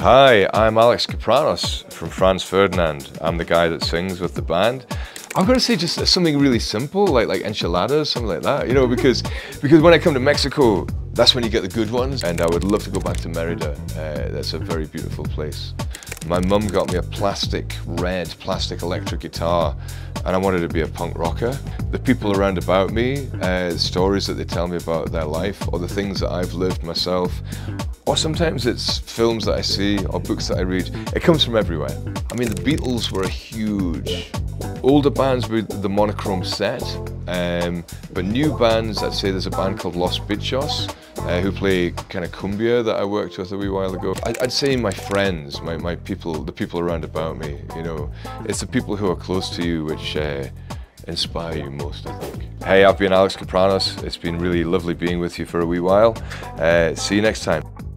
Hi, I'm Alex Kapranos from Franz Ferdinand. I'm the guy that sings with the band. I'm gonna say just something really simple, like like enchiladas, something like that. You know, because because when I come to Mexico, that's when you get the good ones. And I would love to go back to Merida. Uh, that's a very beautiful place. My mum got me a plastic red, plastic electric guitar, and I wanted to be a punk rocker. The people around about me, uh, stories that they tell me about their life, or the things that I've lived myself, or sometimes it's films that I see or books that I read. It comes from everywhere. I mean, the Beatles were a huge. Older bands with the monochrome set, um, but new bands, I'd say there's a band called Los Bichos, uh, who play kind of cumbia that I worked with a wee while ago. I'd, I'd, say my friends, my, my people, the people around about me, you know, it's the people who are close to you which uh, inspire you most, I think. Hey, I've been Alex Kapranos. It's been really lovely being with you for a wee while. Uh, see you next time.